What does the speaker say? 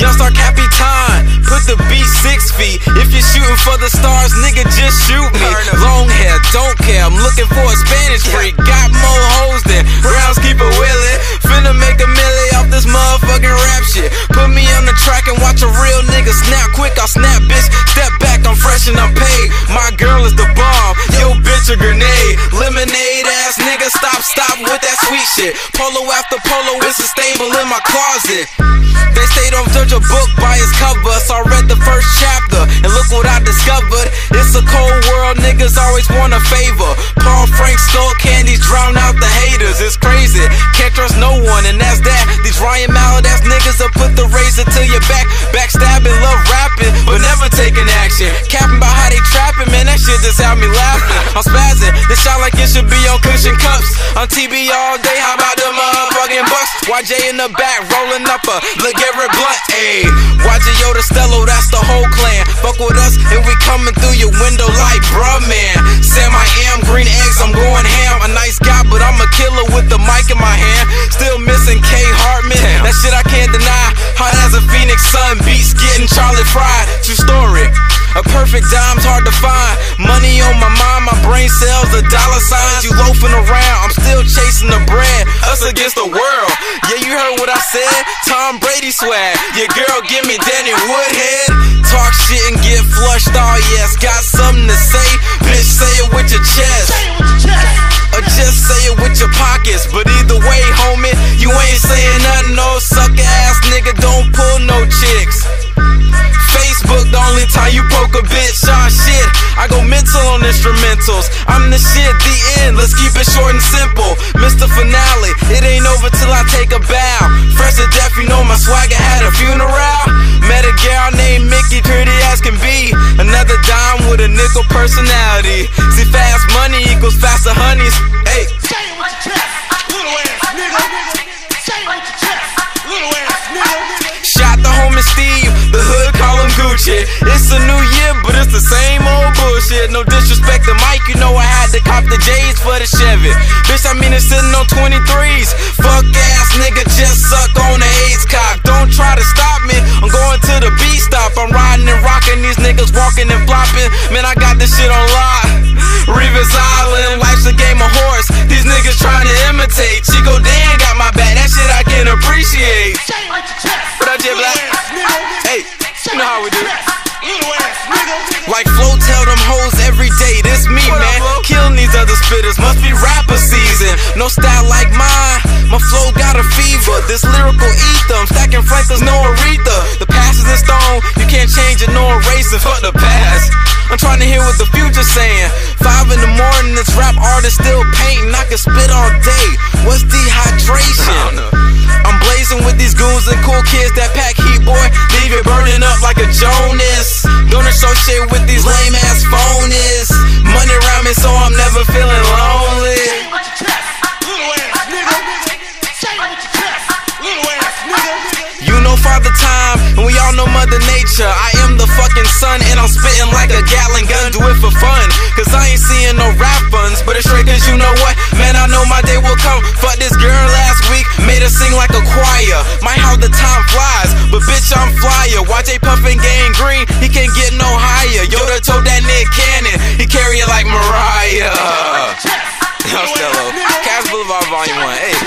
Youngstar Capitan, put the beat six feet. If you're shooting for the stars, nigga, just shoot me. Long hair, don't care. I'm looking for a Spanish freak. Got more hoes than groundskeeper Willie. Finna make a milli off this motherfucking rap shit. Put me on the track and watch a real nigga snap quick. I'll snap, bitch. Step back, I'm fresh and I'm paid. A grenade. Lemonade ass nigga, stop, stop with that sweet shit. Polo after polo, it's a stable in my closet. They say don't judge a book by its cover, so I read the first chapter, and look what I discovered. It's a cold world, niggas always want a favor. Paul Frank skull candies drown out the haters. It's crazy, can't trust no one, and that's that. These Ryan Mallett ass niggas will put the razor to your back. Backstabbing, love rapping, but never taking action. Capping about shit just had me laughing. I'm spazzing, this sound like it should be on cushion cups. On TV all day, how about the motherfucking bucks? YJ in the back, rolling up a LeGarrette Blunt, ayy. YJ Yoda Stello, that's the whole clan. Fuck with us, and we coming through your window like bruh, man. Sam, I am green eggs, I'm going ham. A nice guy, but I'm a killer with the mic in my hand. Still missing K Hartman, that shit I can't deny. Hot as a phoenix sun, beats getting Charlie fried. A perfect dime's hard to find. Money on my mind, my brain cells, the dollar signs. You loafing around, I'm still chasing the bread. Us against the world. Yeah, you heard what I said. Tom Brady swag. Your girl give me Danny Woodhead. Talk Mental on instrumentals. I'm the shit, the end. Let's keep it short and simple. Mr. Finale, it ain't over till I take a bow. Fresh to death, you know my swagger at a funeral. Met a gal named Mickey, pretty as can be. Another dime with a nickel personality. It's a new year, but it's the same old bullshit. No disrespect to Mike, you know I had to cop the J's for the Chevy. Bitch, I mean it's sitting on 23s. Fuck ass nigga, just suck on the AIDS cock. Don't try to stop me. I'm going to the B stop. I'm riding and rocking. These niggas walking and flopping. Man, I got this shit on lock. Revis Island, life's a game of horse. These niggas trying to imitate. Chico Dan got my back. That shit I can appreciate. Spitters, must be rapper season. No style like mine, my flow got a fever. This lyrical ether, I'm stacking Franklin's no Aretha. The past is in stone, you can't change it, no erasing. Fuck the past. I'm trying to hear what the future's saying. Five in the morning, this rap artist still painting. I can spit all day. What's dehydration? I'm blazing with these goons and cool kids that pack heat, boy. Leave it burning up like a Jonas. Don't associate with these lame Father Time, and we all know Mother Nature. I am the fucking sun, and I'm spitting like a Gatling gun. Do it for fun, cause I ain't seeing no rap funds. But it's straight, cause you know what? Man, I know my day will come. Fuck this girl last week, made her sing like a choir. Might how the time flies, but bitch, I'm flyer. YJ puffin' gang green, he can't get no higher. Yoda told that Nick Cannon, he carry it like Mariah. Cass Boulevard Volume 1.